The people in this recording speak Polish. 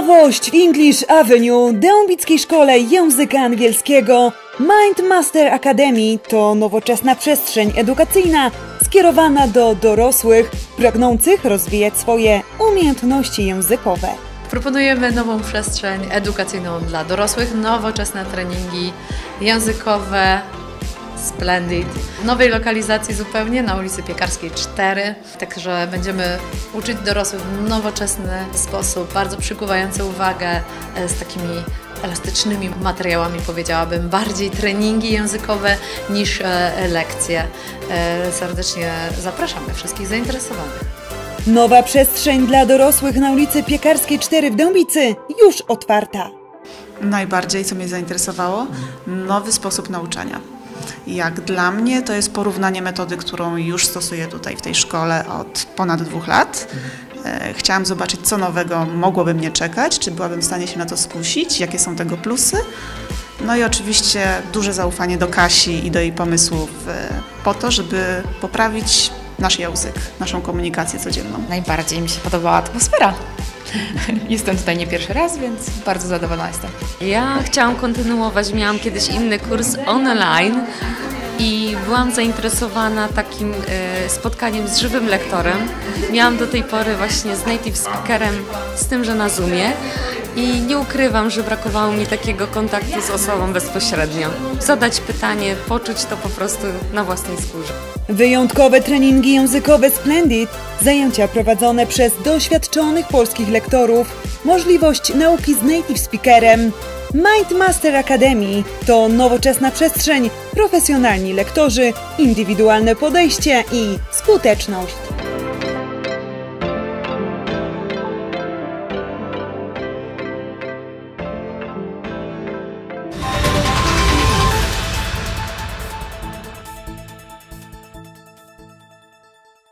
Nowość w English Avenue, Dębickiej Szkole Języka Angielskiego. Mind Master Academy to nowoczesna przestrzeń edukacyjna skierowana do dorosłych pragnących rozwijać swoje umiejętności językowe. Proponujemy nową przestrzeń edukacyjną dla dorosłych, nowoczesne treningi językowe, Splendid. W nowej lokalizacji zupełnie na ulicy Piekarskiej 4. Także będziemy uczyć dorosłych w nowoczesny sposób, bardzo przykuwający uwagę e, z takimi elastycznymi materiałami, powiedziałabym, bardziej treningi językowe niż e, lekcje. E, serdecznie zapraszamy wszystkich zainteresowanych. Nowa przestrzeń dla dorosłych na ulicy Piekarskiej 4 w Dębicy już otwarta. Najbardziej, co mnie zainteresowało, nowy sposób nauczania. Jak dla mnie to jest porównanie metody, którą już stosuję tutaj w tej szkole od ponad dwóch lat. E, Chciałam zobaczyć, co nowego mogłoby mnie czekać, czy byłabym w stanie się na to skusić, jakie są tego plusy. No i oczywiście duże zaufanie do Kasi i do jej pomysłów e, po to, żeby poprawić nasz język, naszą komunikację codzienną. Najbardziej mi się podobała atmosfera. Jestem tutaj nie pierwszy raz, więc bardzo zadowolona jestem. Ja chciałam kontynuować, miałam kiedyś inny kurs online i byłam zainteresowana takim e, spotkaniem z żywym lektorem. Miałam do tej pory właśnie z native speakerem, z tym, że na Zoomie i nie ukrywam, że brakowało mi takiego kontaktu z osobą bezpośrednio. Zadać pytanie, poczuć to po prostu na własnej skórze. Wyjątkowe treningi językowe Splendid, zajęcia prowadzone przez doświadczonych polskich lektorów, możliwość nauki z native speakerem. Mind Master Academy to nowoczesna przestrzeń, profesjonalni lektorzy, indywidualne podejście i skuteczność.